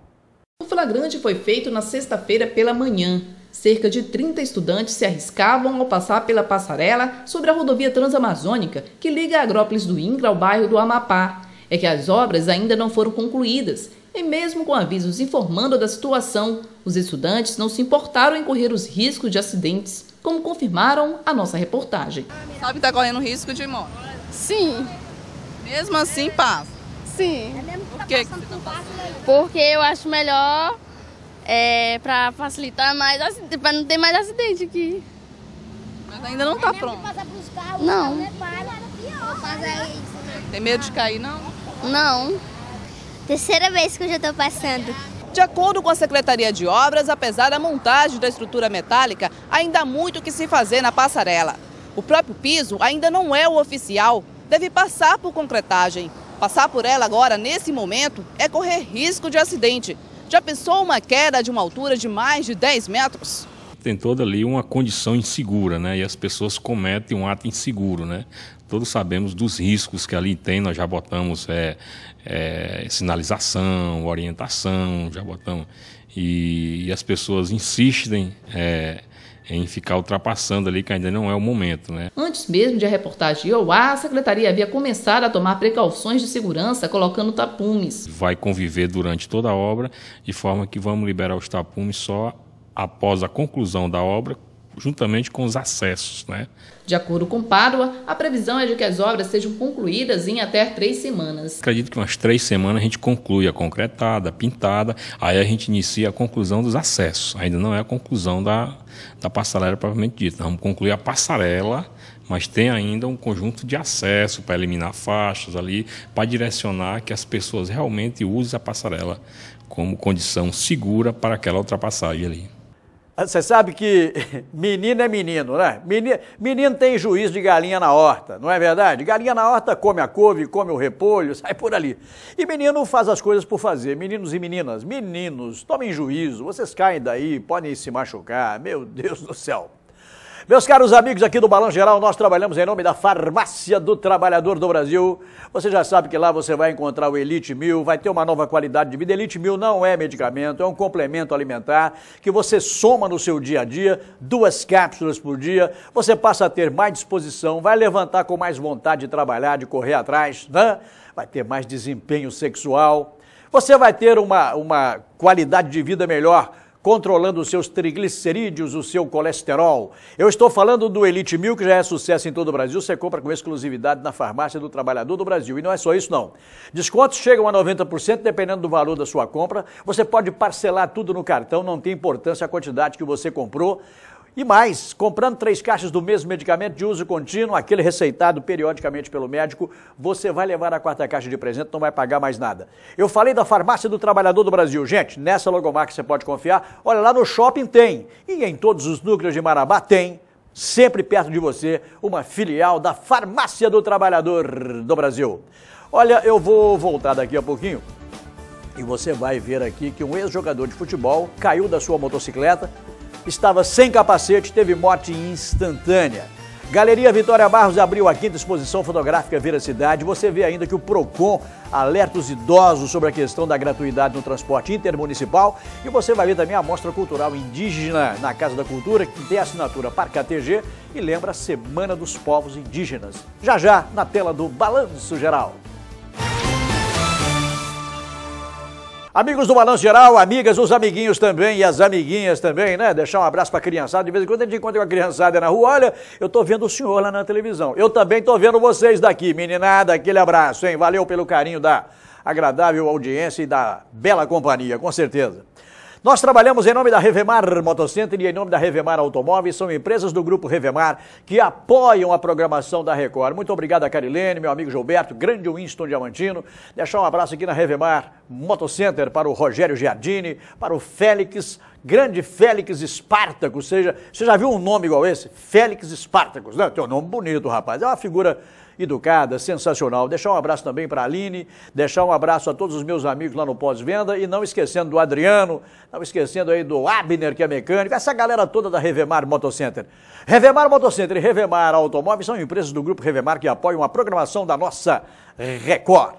Speaker 3: O flagrante foi feito na sexta-feira pela manhã. Cerca de 30 estudantes se arriscavam ao passar pela passarela sobre a rodovia transamazônica que liga Agrópolis do Ingra ao bairro do Amapá. É que as obras ainda não foram concluídas e, mesmo com avisos informando da situação, os estudantes não se importaram em correr os riscos de acidentes, como confirmaram a nossa reportagem.
Speaker 5: Sabe que está correndo risco de morte?
Speaker 17: Sim.
Speaker 5: Mesmo assim, passa?
Speaker 17: Sim.
Speaker 5: Por que, que
Speaker 17: Porque eu acho melhor é, para facilitar mais, para não ter mais acidente aqui.
Speaker 5: Mas ainda não está pronto.
Speaker 17: Não.
Speaker 5: Tem medo de cair, não?
Speaker 17: Não.
Speaker 18: Terceira vez que eu já estou passando.
Speaker 19: De acordo com a Secretaria de Obras, apesar da montagem da estrutura metálica, ainda há muito o que se fazer na passarela. O próprio piso ainda não é o oficial, deve passar por concretagem. Passar por ela agora, nesse momento, é correr risco de acidente. Já pensou uma queda de uma altura de mais de 10 metros?
Speaker 20: Tem toda ali uma condição insegura, né? E as pessoas cometem um ato inseguro, né? Todos sabemos dos riscos que ali tem, nós já botamos é, é, sinalização, orientação, já botamos. E, e as pessoas insistem é, em ficar ultrapassando ali, que ainda não é o momento. Né?
Speaker 3: Antes mesmo de a reportagem ir ao ar, a Secretaria havia começado a tomar precauções de segurança, colocando tapumes.
Speaker 20: Vai conviver durante toda a obra, de forma que vamos liberar os tapumes só após a conclusão da obra, juntamente com os acessos. Né?
Speaker 3: De acordo com Pádua, a previsão é de que as obras sejam concluídas em até três semanas.
Speaker 20: Acredito que umas três semanas a gente conclui a concretada, a pintada, aí a gente inicia a conclusão dos acessos. Ainda não é a conclusão da, da passarela propriamente dita. Vamos concluir a passarela, mas tem ainda um conjunto de acesso para eliminar faixas ali, para direcionar que as pessoas realmente usem a passarela como condição segura para aquela ultrapassagem ali.
Speaker 2: Você sabe que menino é menino, né? Menino, menino tem juízo de galinha na horta, não é verdade? Galinha na horta come a couve, come o repolho, sai por ali. E menino faz as coisas por fazer. Meninos e meninas, meninos, tomem juízo, vocês caem daí, podem se machucar. Meu Deus do céu. Meus caros amigos aqui do Balão Geral, nós trabalhamos em nome da Farmácia do Trabalhador do Brasil. Você já sabe que lá você vai encontrar o Elite Mil, vai ter uma nova qualidade de vida. Elite Mil não é medicamento, é um complemento alimentar que você soma no seu dia a dia, duas cápsulas por dia. Você passa a ter mais disposição, vai levantar com mais vontade de trabalhar, de correr atrás, né? vai ter mais desempenho sexual. Você vai ter uma, uma qualidade de vida melhor controlando os seus triglicerídeos, o seu colesterol. Eu estou falando do Elite Mil, que já é sucesso em todo o Brasil. Você compra com exclusividade na farmácia do trabalhador do Brasil. E não é só isso, não. Descontos chegam a 90%, dependendo do valor da sua compra. Você pode parcelar tudo no cartão, não tem importância a quantidade que você comprou. E mais, comprando três caixas do mesmo medicamento de uso contínuo, aquele receitado periodicamente pelo médico, você vai levar a quarta caixa de presente, não vai pagar mais nada. Eu falei da Farmácia do Trabalhador do Brasil. Gente, nessa logomarca você pode confiar. Olha, lá no shopping tem. E em todos os núcleos de Marabá tem. Sempre perto de você, uma filial da Farmácia do Trabalhador do Brasil. Olha, eu vou voltar daqui a pouquinho e você vai ver aqui que um ex-jogador de futebol caiu da sua motocicleta estava sem capacete, teve morte instantânea. Galeria Vitória Barros abriu a quinta exposição fotográfica Veracidade. Você vê ainda que o PROCON alerta os idosos sobre a questão da gratuidade no transporte intermunicipal. E você vai ver também a Mostra Cultural Indígena na Casa da Cultura, que tem assinatura ParcaTG e lembra a Semana dos Povos Indígenas. Já já, na tela do Balanço Geral. Amigos do Balanço Geral, amigas, os amiguinhos também e as amiguinhas também, né? Deixar um abraço para a criançada. De vez em quando a gente encontra uma criançada na rua. Olha, eu tô vendo o senhor lá na televisão. Eu também tô vendo vocês daqui. Meninada, aquele abraço, hein? Valeu pelo carinho da agradável audiência e da bela companhia, com certeza. Nós trabalhamos em nome da Revemar Motocenter e em nome da Revemar Automóveis, são empresas do Grupo Revemar que apoiam a programação da Record. Muito obrigado a Carilene, meu amigo Gilberto, grande Winston Diamantino. Deixar um abraço aqui na Revemar Motocenter para o Rogério Giardini, para o Félix, grande Félix Espartacus, seja, você já viu um nome igual esse? Félix Espartacus, né? Tem um nome bonito, rapaz, é uma figura educada, sensacional. Deixar um abraço também para a Aline, deixar um abraço a todos os meus amigos lá no pós-venda e não esquecendo do Adriano, não esquecendo aí do Abner, que é mecânico, essa galera toda da Revemar Motocenter. Revemar Motocenter e Revemar Automóveis são empresas do grupo Revemar que apoiam a programação da nossa Record.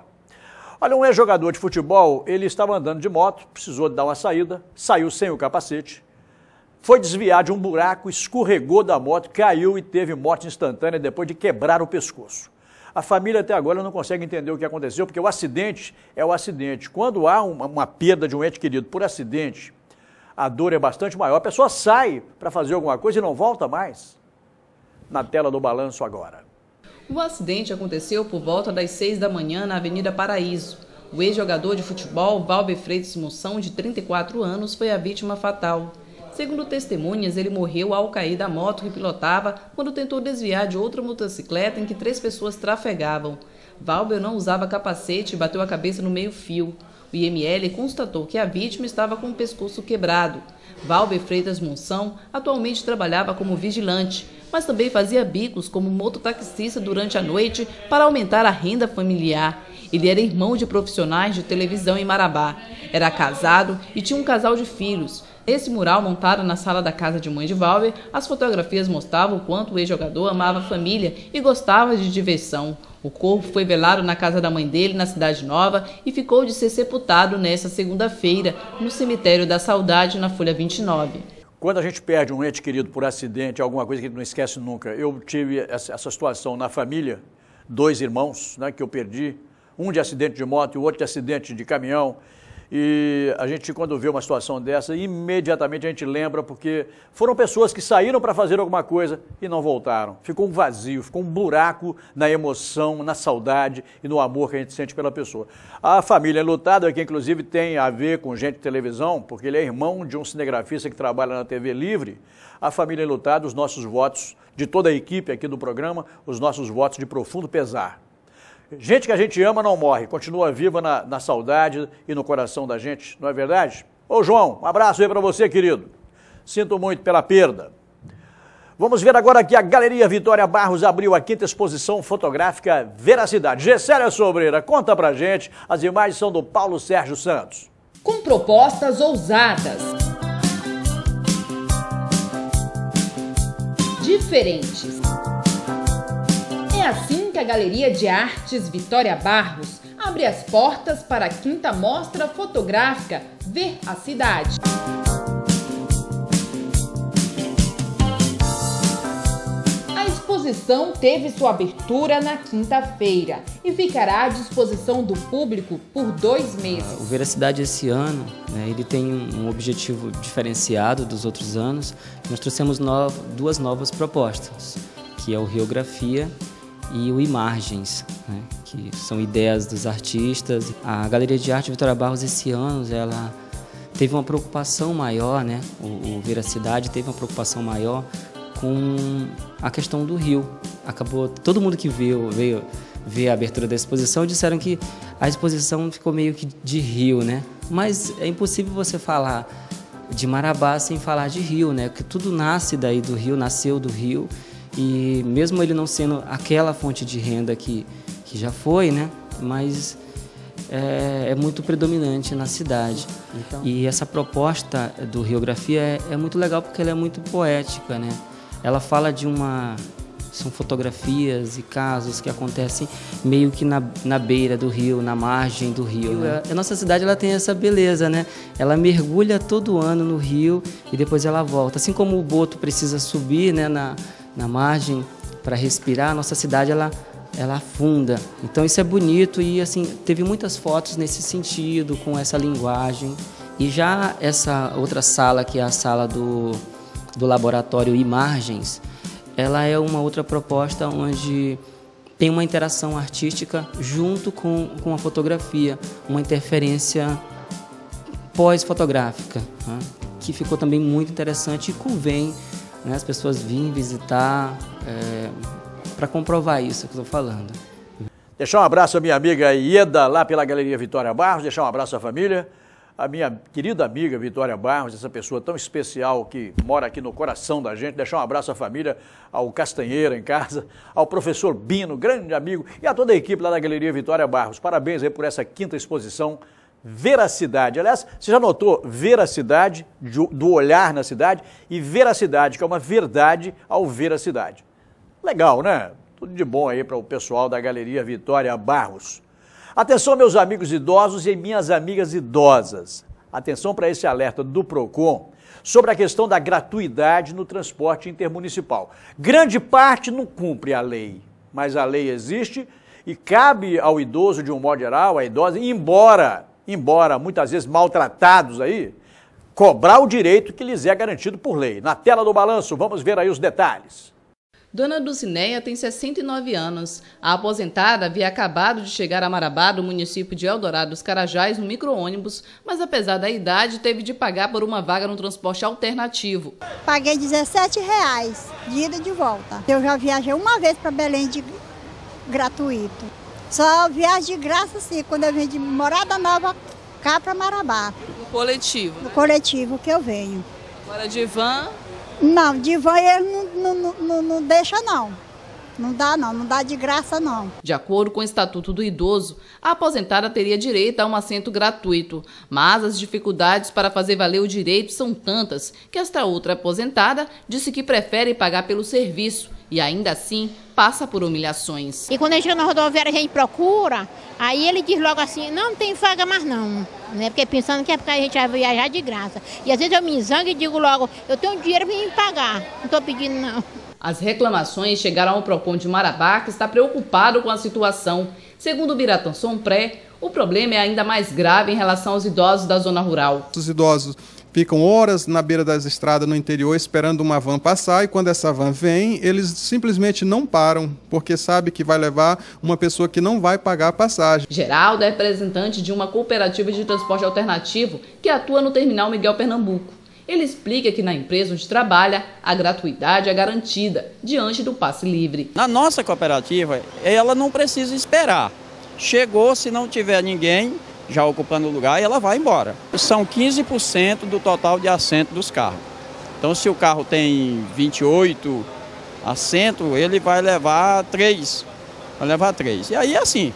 Speaker 2: Olha, um ex-jogador de futebol, ele estava andando de moto, precisou dar uma saída, saiu sem o capacete, foi desviar de um buraco, escorregou da moto, caiu e teve morte instantânea depois de quebrar o pescoço. A família até agora não consegue entender o que aconteceu, porque o acidente é o acidente. Quando há uma, uma perda de um ente querido por acidente, a dor é bastante maior. A pessoa sai para fazer alguma coisa e não volta mais. Na tela do balanço agora.
Speaker 3: O acidente aconteceu por volta das 6 da manhã na Avenida Paraíso. O ex-jogador de futebol, Valber Freitas Moção, de 34 anos, foi a vítima fatal. Segundo testemunhas, ele morreu ao cair da moto que pilotava quando tentou desviar de outra motocicleta em que três pessoas trafegavam. Valber não usava capacete e bateu a cabeça no meio-fio. O IML constatou que a vítima estava com o pescoço quebrado. Valber Freitas Monção atualmente trabalhava como vigilante, mas também fazia bicos como mototaxista durante a noite para aumentar a renda familiar. Ele era irmão de profissionais de televisão em Marabá. Era casado e tinha um casal de filhos. Nesse mural montado na sala da casa de mãe de Valber, as fotografias mostravam o quanto o ex-jogador amava a família e gostava de diversão. O corpo foi velado na casa da mãe dele, na Cidade Nova, e ficou de ser sepultado nesta segunda-feira, no cemitério da Saudade, na Folha 29.
Speaker 2: Quando a gente perde um ente querido por acidente, alguma coisa que a gente não esquece nunca, eu tive essa situação na família, dois irmãos né, que eu perdi, um de acidente de moto e o outro de acidente de caminhão. E a gente, quando vê uma situação dessa, imediatamente a gente lembra, porque foram pessoas que saíram para fazer alguma coisa e não voltaram. Ficou um vazio, ficou um buraco na emoção, na saudade e no amor que a gente sente pela pessoa. A família Lutado, que inclusive tem a ver com gente de televisão, porque ele é irmão de um cinegrafista que trabalha na TV Livre. A família Lutado, os nossos votos, de toda a equipe aqui do programa, os nossos votos de profundo pesar. Gente que a gente ama não morre, continua viva na, na saudade e no coração da gente, não é verdade? Ô João, um abraço aí para você, querido. Sinto muito pela perda. Vamos ver agora que a Galeria Vitória Barros abriu a quinta exposição fotográfica Veracidade. Gessélia Sobreira, conta pra gente. As imagens são do Paulo Sérgio Santos.
Speaker 3: Com propostas ousadas, diferentes é assim que a Galeria de Artes Vitória Barros abre as portas para a quinta mostra fotográfica Ver a Cidade. A exposição teve sua abertura na quinta-feira e ficará à disposição do público por dois meses.
Speaker 21: O Ver a Cidade esse ano, né, ele tem um objetivo diferenciado dos outros anos. Nós trouxemos duas novas propostas, que é o Riografia e o Imagens, né, que são ideias dos artistas. A Galeria de Arte Vitória Barros esse ano ela teve uma preocupação maior, né, o, o Ver a Cidade teve uma preocupação maior com a questão do rio. Acabou todo mundo que veio, veio ver a abertura da exposição disseram que a exposição ficou meio que de rio, né? Mas é impossível você falar de Marabá sem falar de rio, né? Porque tudo nasce daí do rio, nasceu do rio e mesmo ele não sendo aquela fonte de renda que, que já foi, né? Mas é, é muito predominante na cidade. Então... E essa proposta do Riografia é, é muito legal porque ela é muito poética, né? Ela fala de uma são fotografias e casos que acontecem meio que na, na beira do rio, na margem do rio. Né? A nossa cidade ela tem essa beleza, né? Ela mergulha todo ano no rio e depois ela volta. Assim como o boto precisa subir né, na, na margem para respirar, a nossa cidade ela ela afunda. Então isso é bonito e assim teve muitas fotos nesse sentido com essa linguagem. E já essa outra sala que é a sala do, do laboratório Imagens, ela é uma outra proposta onde tem uma interação artística junto com, com a fotografia, uma interferência pós-fotográfica, né? que ficou também muito interessante e convém né, as pessoas virem visitar é, para comprovar isso que estou falando.
Speaker 2: Deixar um abraço à minha amiga Ieda, lá pela Galeria Vitória Barros, deixar um abraço à família, a minha querida amiga Vitória Barros, essa pessoa tão especial que mora aqui no coração da gente, deixar um abraço à família, ao Castanheira em casa, ao professor Bino, grande amigo, e a toda a equipe lá da Galeria Vitória Barros. Parabéns aí por essa quinta exposição veracidade. Aliás, você já notou veracidade do olhar na cidade e veracidade, que é uma verdade ao ver a cidade. Legal, né? Tudo de bom aí para o pessoal da Galeria Vitória Barros. Atenção, meus amigos idosos e minhas amigas idosas. Atenção para esse alerta do PROCON. sobre a questão da gratuidade no transporte intermunicipal. Grande parte não cumpre a lei, mas a lei existe e cabe ao idoso, de um modo geral, à idosa, embora, embora muitas vezes maltratados aí, cobrar o direito que lhes é garantido por lei. Na tela do balanço, vamos ver aí os detalhes.
Speaker 3: Dona Dulcineia tem 69 anos. A aposentada havia acabado de chegar a Marabá, do município de Eldorado dos Carajás, no micro-ônibus, mas apesar da idade, teve de pagar por uma vaga no transporte alternativo.
Speaker 22: Paguei 17 reais de ida e de volta. Eu já viajei uma vez para Belém de gratuito. Só viagem de graça, sim, quando eu venho de Morada Nova cá para Marabá.
Speaker 19: No coletivo?
Speaker 22: No coletivo que eu venho.
Speaker 19: Agora de van?
Speaker 22: Não, de van ele não, não, não, não deixa não. Não dá não, não dá de graça não.
Speaker 3: De acordo com o Estatuto do Idoso, a aposentada teria direito a um assento gratuito, mas as dificuldades para fazer valer o direito são tantas que esta outra aposentada disse que prefere pagar pelo serviço e ainda assim passa por humilhações.
Speaker 23: E quando a gente chega na rodoviária, a gente procura, aí ele diz logo assim, não, não tem vaga mais não. Né? Porque pensando que é porque a gente vai viajar de graça. E às vezes eu me zango e digo logo, eu tenho dinheiro para me pagar, não estou pedindo não.
Speaker 3: As reclamações chegaram ao PROCON de Marabá, que está preocupado com a situação. Segundo o Biratã Sompré, o problema é ainda mais grave em relação aos idosos da zona rural.
Speaker 24: Os idosos ficam horas na beira das estradas no interior esperando uma van passar e quando essa van vem, eles simplesmente não param, porque sabe que vai levar uma pessoa que não vai pagar a passagem.
Speaker 3: Geraldo é representante de uma cooperativa de transporte alternativo que atua no terminal Miguel Pernambuco. Ele explica que na empresa onde trabalha, a gratuidade é garantida diante do passe livre.
Speaker 25: Na nossa cooperativa, ela não precisa esperar. Chegou, se não tiver ninguém já ocupando o lugar, ela vai embora. São 15% do total de assento dos carros. Então, se o carro tem 28 assentos, ele vai levar 3. Vai levar 3. E aí, assim,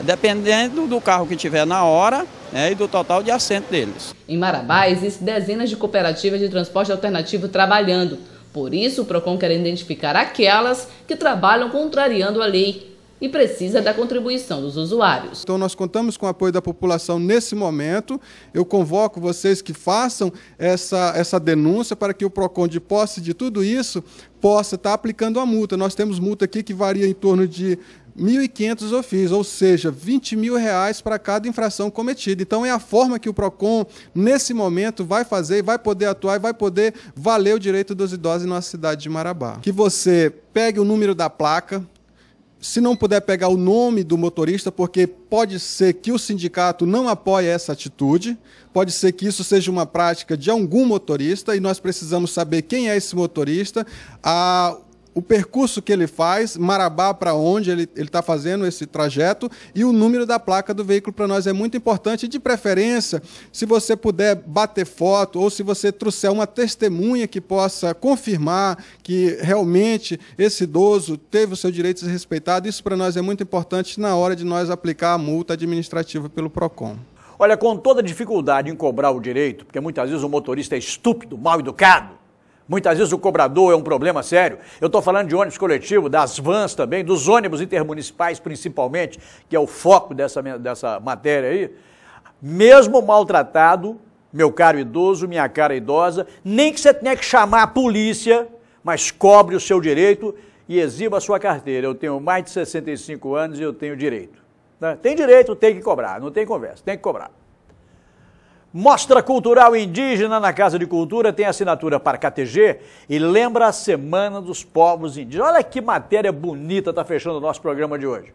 Speaker 25: dependendo do carro que tiver na hora, né, e do total de assento deles.
Speaker 3: Em Marabá, existem dezenas de cooperativas de transporte alternativo trabalhando. Por isso, o PROCON quer identificar aquelas que trabalham contrariando a lei e precisa da contribuição dos usuários.
Speaker 24: Então, nós contamos com o apoio da população nesse momento. Eu convoco vocês que façam essa, essa denúncia para que o PROCON, de posse de tudo isso, possa estar aplicando a multa. Nós temos multa aqui que varia em torno de 1.500 ofícios, ou seja, 20 mil reais para cada infração cometida. Então, é a forma que o PROCON, nesse momento, vai fazer, vai poder atuar e vai poder valer o direito dos idosos nossa cidade de Marabá. Que você pegue o número da placa, se não puder pegar o nome do motorista, porque pode ser que o sindicato não apoie essa atitude, pode ser que isso seja uma prática de algum motorista e nós precisamos saber quem é esse motorista. A, o percurso que ele faz, Marabá para onde ele está fazendo esse trajeto e o número da placa do veículo para nós é muito importante. De preferência, se você puder bater foto ou se você trouxer uma testemunha que possa confirmar que realmente esse idoso teve os seus direitos respeitados, isso para nós é muito importante na hora de nós aplicar a multa administrativa pelo PROCON.
Speaker 2: Olha, com toda dificuldade em cobrar o direito, porque muitas vezes o motorista é estúpido, mal educado, Muitas vezes o cobrador é um problema sério. Eu estou falando de ônibus coletivo, das vans também, dos ônibus intermunicipais principalmente, que é o foco dessa, dessa matéria aí. Mesmo maltratado, meu caro idoso, minha cara idosa, nem que você tenha que chamar a polícia, mas cobre o seu direito e exiba a sua carteira. Eu tenho mais de 65 anos e eu tenho direito. Né? Tem direito, tem que cobrar, não tem conversa, tem que cobrar. Mostra Cultural Indígena na Casa de Cultura tem assinatura para KTG e lembra a Semana dos Povos Indígenas. Olha que matéria bonita está fechando o nosso programa de hoje.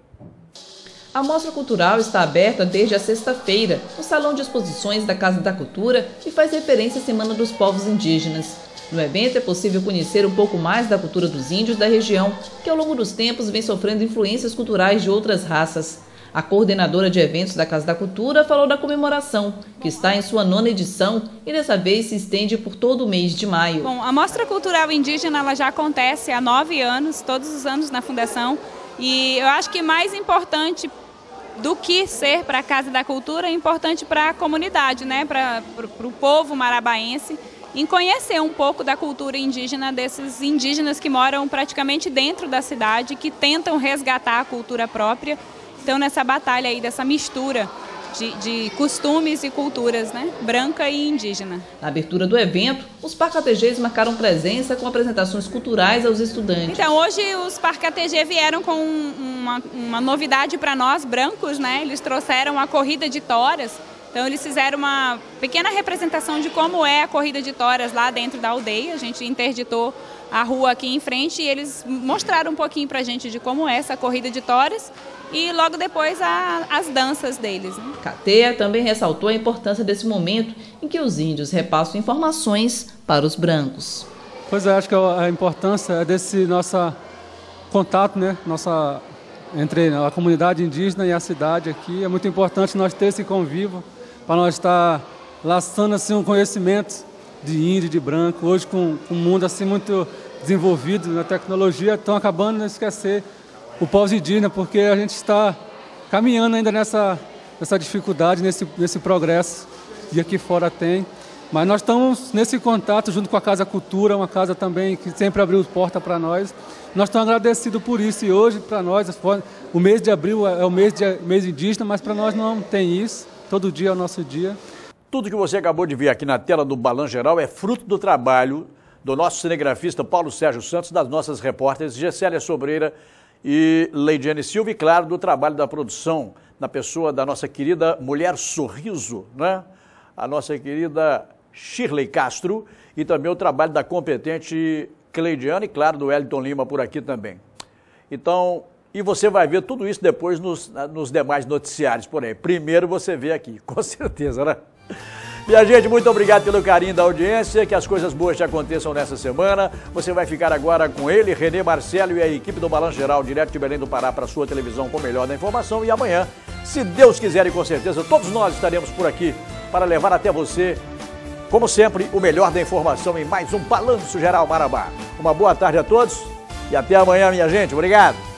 Speaker 3: A Mostra Cultural está aberta desde a sexta-feira no Salão de Exposições da Casa da Cultura e faz referência à Semana dos Povos Indígenas. No evento é possível conhecer um pouco mais da cultura dos índios da região, que ao longo dos tempos vem sofrendo influências culturais de outras raças. A coordenadora de eventos da Casa da Cultura falou da comemoração, que está em sua nona edição e dessa vez se estende por todo o mês de maio.
Speaker 26: Bom, a Mostra Cultural Indígena ela já acontece há nove anos, todos os anos na Fundação, e eu acho que mais importante do que ser para a Casa da Cultura é importante para a comunidade, né? para o povo marabaense, em conhecer um pouco da cultura indígena desses indígenas que moram praticamente dentro da cidade, que tentam resgatar a cultura própria então, nessa batalha aí, dessa mistura de, de costumes e culturas, né? branca e indígena.
Speaker 3: Na abertura do evento, os parcatejês marcaram presença com apresentações culturais aos estudantes.
Speaker 26: Então, hoje os parcatejê vieram com uma, uma novidade para nós, brancos, né? Eles trouxeram a corrida de toras. Então, eles fizeram uma pequena representação de como é a corrida de toras lá dentro da aldeia. A gente interditou a rua aqui em frente e eles mostraram um pouquinho para a gente de como é essa corrida de toras e logo depois a, as danças deles. Né?
Speaker 3: Cateia também ressaltou a importância desse momento em que os índios repassam informações para os brancos.
Speaker 27: Pois é, acho que a importância é desse nosso contato, né, nossa entre a comunidade indígena e a cidade aqui. É muito importante nós ter esse convívio para nós estar laçando assim um conhecimento de índio, de branco. Hoje com, um mundo assim muito desenvolvido na tecnologia, estão acabando de esquecer o pós-indígena, porque a gente está caminhando ainda nessa, nessa dificuldade, nesse, nesse progresso que aqui fora tem. Mas nós estamos nesse contato junto com a Casa Cultura, uma casa também que sempre abriu porta para nós. Nós estamos agradecidos por isso e hoje para nós o mês de abril é o mês, de, mês indígena, mas para nós não tem isso. Todo dia é o nosso dia.
Speaker 2: Tudo que você acabou de ver aqui na tela do Balan Geral é fruto do trabalho do nosso cinegrafista Paulo Sérgio Santos, das nossas repórteres Gessélia Sobreira e Leidiane Silva, e claro, do trabalho da produção, na pessoa da nossa querida Mulher Sorriso, né? a nossa querida Shirley Castro, e também o trabalho da competente Cleidiane e, claro, do Wellington Lima por aqui também. Então, e você vai ver tudo isso depois nos, nos demais noticiários por aí. Primeiro você vê aqui, com certeza, né? Minha gente, muito obrigado pelo carinho da audiência, que as coisas boas te aconteçam nessa semana. Você vai ficar agora com ele, Renê Marcelo e a equipe do Balanço Geral, direto de Belém do Pará para sua televisão com o melhor da informação. E amanhã, se Deus quiser e com certeza, todos nós estaremos por aqui para levar até você, como sempre, o melhor da informação em mais um Balanço Geral Marabá. Uma boa tarde a todos e até amanhã, minha gente. Obrigado.